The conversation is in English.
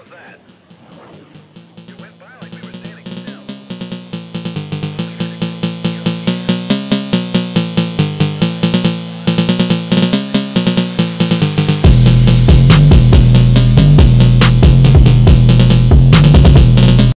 was that?